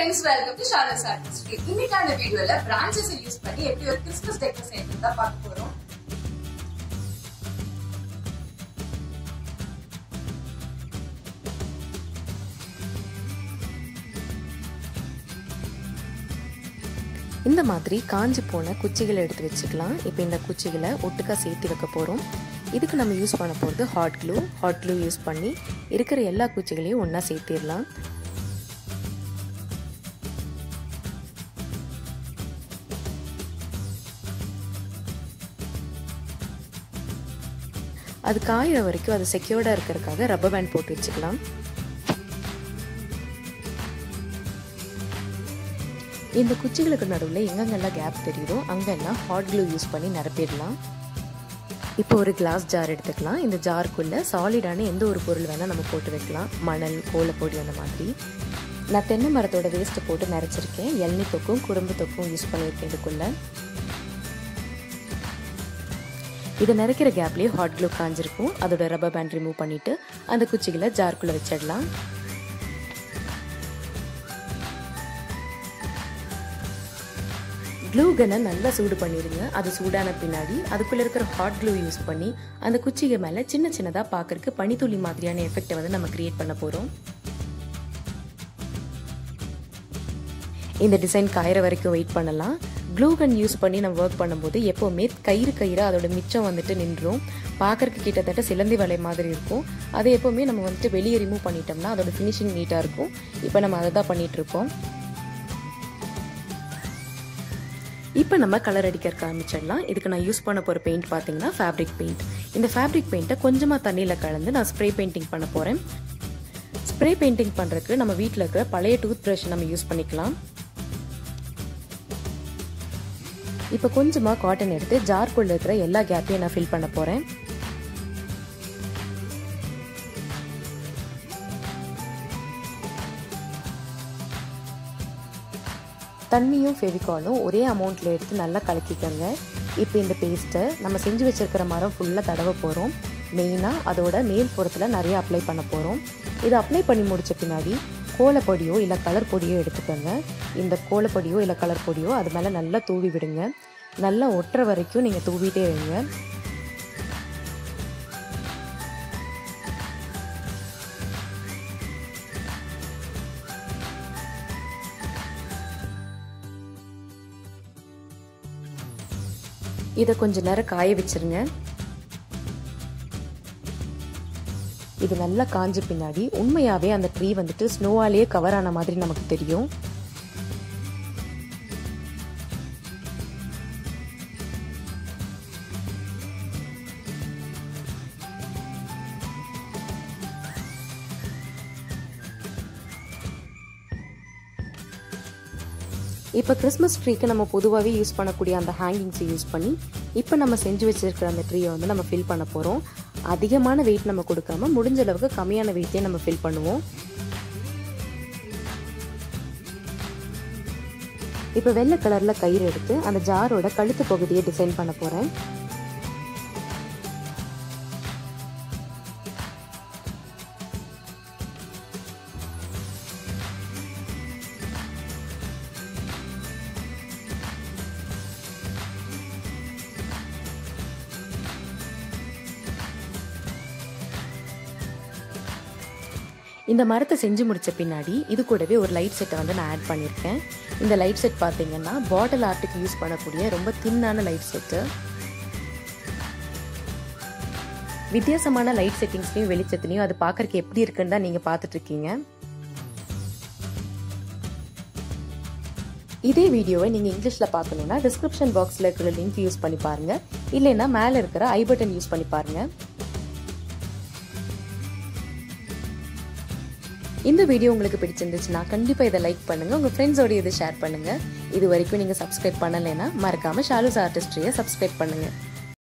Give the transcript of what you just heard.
Friends welcome to ஷாரஸ் artistry இன்னைக்கான வீடியோல பிரான்ச்சஸ் யூஸ் பண்ணி எப்படி ஒரு கிறிஸ்மஸ் டெக்கரேஷன் செய்யறது தான் பார்க்க போறோம். இந்த மாதிரி காஞ்சி போன குச்சிகளை எடுத்து வச்சுக்கலாம். இப்போ இந்த குச்சிகளை ஒட்டுக்கா சேர்த்து வைக்க போகிறோம் இதுக்கு நம்ம யூஸ் பண்ண போகிறது hot glue hot glue use பண்ணி இருக்கிற எல்லா குச்சிகளையும் ஒன்றா சேர்த்திடலாம். அது காயிற வரைக்கும் அது செக்யூர்டாக இருக்கிறதுக்காக ரப்பர் பேண்ட் போட்டு வச்சுக்கலாம். இந்த குச்சிகளுக்கு நடுவில் எங்கெங்கெல்லாம் கேப் தெரியுதோ அங்கெல்லாம் ஹாட் க்ளூ யூஸ் பண்ணி நிரப்பிடலாம். இப்போ ஒரு கிளாஸ் ஜார் எடுத்துக்கலாம். இந்த ஜாருக்குள்ளே சாலிடான எந்த ஒரு பொருள் வேணால் நம்ம போட்டு வைக்கலாம். மணல் கோலப்பொடி அந்த மாதிரி. நான் தென்னை மரத்தோட வேஸ்ட்டை போட்டு நிறச்சிருக்கேன் எண்ணெய் தொக்கும் குடும்ப தொக்கும் யூஸ் பண்ணியிருக்கேன் இதுக்குள்ளே. இதை நிறைக்கிற கேப்லேயே ஹாட் க்ளூ காஞ்சிருக்கும். அதோட ரப்பர் பேண்ட் ரிமூவ் பண்ணிவிட்டு அந்த குச்சிகளை ஜார்க்குள்ளே வச்சிடலாம். க்ளூ கன்னை நல்லா சூடு பண்ணிடுங்க அது சூடான பின்னாடி அதுக்குள்ளே இருக்கிற ஹாட் க்ளூ யூஸ் பண்ணி அந்த குச்சிகை மேலே சின்ன சின்னதாக பார்க்கறக்கு பனித்துளி மாதிரியான எஃபெக்டை வந்து நம்ம கிரியேட் பண்ண போகிறோம் இந்த டிசைன் காயிற வரைக்கும் வெயிட் பண்ணலாம். க்ளூ கன் யூஸ் பண்ணி நம்ம ஒர்க் பண்ணும்போது எப்போவுமே கயிறு கயிறு அதோட மிச்சம் வந்துட்டு நின்றும். பார்க்கறக்கு கிட்டத்தட்ட சிலந்தி வலை மாதிரி இருக்கும். அதை எப்போவுமே நம்ம வந்துட்டு வெளியே ரிமூவ் பண்ணிட்டோம்னா அதோட ஃபினிஷிங் நீட்டாக இருக்கும். இப்போ நம்ம அதை தான் பண்ணிகிட்ருக்கோம் இப்போ நம்ம கலர் அடிக்கிறதுக்கு ஆரம்பிச்சிடலாம் இதுக்கு நான் யூஸ் பண்ண போகிற பெயிண்ட் பார்த்தீங்கன்னா ஃபேப்ரிக் பெயிண்ட் இந்த ஃபேப்ரிக் பெயிண்ட்டை கொஞ்சமாக தண்ணியில் கலந்து நான் ஸ்ப்ரே பெயிண்டிங் பண்ண போகிறேன் ஸ்ப்ரே பெயிண்டிங் பண்ணுறதுக்கு நம்ம வீட்டில் இருக்கிற பழைய டூத் ப்ரஷ் நம்ம யூஸ் பண்ணிக்கலாம். இப்போ கொஞ்சமாக காட்டன் எடுத்து ஜார்க்குள்ளே இருக்கிற எல்லா கேப்பையும் நான் ஃபில் பண்ண போகிறேன் தண்ணியும் ஃபெவிகாலும் ஒரே அமௌண்ட்டில் எடுத்து நல்லா கலக்கிக்கோங்க. இப்போ இந்த பேஸ்ட்டை நம்ம செஞ்சு வச்சுருக்கிற மரம் ஃபுல்லாக தடவை போகிறோம் மெயினாக அதோட மேல் புறத்தில் நிறைய அப்ளை பண்ண போகிறோம் இதை அப்ளை பண்ணி முடித்த பின்னாடி கோலப்பொடியோ இல்லை கலர் பொடியோ எடுத்துக்கோங்க. இந்த கோலப்பொடியோ இல்லை கலர் பொடியோ அது மேலே நல்லா தூவி விடுங்க. நல்லா ஒட்டுற வரைக்கும் நீங்கள் தூவிட்டே வைங்க இதை கொஞ்ச நேரம் காய வச்சிருங்க. இது நல்லா காஞ்ச பின்னாடி உண்மையாவே அந்த ட்ரீ வந்துட்டு ஸ்னோவாலேயே கவர் ஆன மாதிரி நமக்கு தெரியும். இப்போ கிறிஸ்மஸ் ட்ரீக்கு நம்ம பொதுவாகவே யூஸ் பண்ணக்கூடிய அந்த ஹேங்கிங்ஸை யூஸ் பண்ணி இப்போ நம்ம செஞ்சு வச்சிருக்கிற அந்த ட்ரீயை வந்து நம்ம ஃபில் பண்ண போகிறோம் அதிகமான வெயிட் நம்ம கொடுக்காம முடிஞ்ச அளவுக்கு கம்மியான வெயிட்டே நம்ம ஃபில் பண்ணுவோம். இப்போ வெள்ளை கலரில் கயிறு எடுத்து அந்த ஜாரோட கழுத்து பகுதியை டிசைன் பண்ண போகிறேன் இந்த மரத்தை செஞ்சு முடித்த பின்னாடி இது கூடவே ஒரு லைட் செட்டை வந்து நான் ஆட் பண்ணியிருக்கேன். இந்த லைட் செட் பார்த்தீங்கன்னா பாட்டில் ஆர்ட்டுக்கு யூஸ் பண்ணக்கூடிய ரொம்ப தின்னான லைட் செட்டு வித்தியாசமான லைட் செட்டிங்ஸ்லையும் வெளிச்சத்துலையும் அது பார்க்கறக்கு எப்படி இருக்குன்னு தான் நீங்கள் பார்த்துட்டு இருக்கீங்க. இதே வீடியோவை நீங்கள் இங்கிலீஷில் பார்க்கணுன்னா டிஸ்கிரிப்ஷன் பாக்ஸில் இருக்கிற லிங்க் யூஸ் பண்ணி பாருங்கள் இல்லைன்னா மேலே இருக்கிற ஐ பட்டன் யூஸ் பண்ணி பாருங்கள் இந்த வீடியோ உங்களுக்கு பிடிச்சிருந்துச்சுன்னா கண்டிப்பாக இதை லைக் பண்ணுங்கள் உங்கள் ஃப்ரெண்ட்ஸோட இதை ஷேர் பண்ணுங்கள் இது வரைக்கும் நீங்கள் சப்ஸ்கிரைப் பண்ணலைன்னா மறக்காமல் ஷாலூஸ் ஆர்டிஸ்ட்ரியை சப்ஸ்கிரைப் பண்ணுங்கள்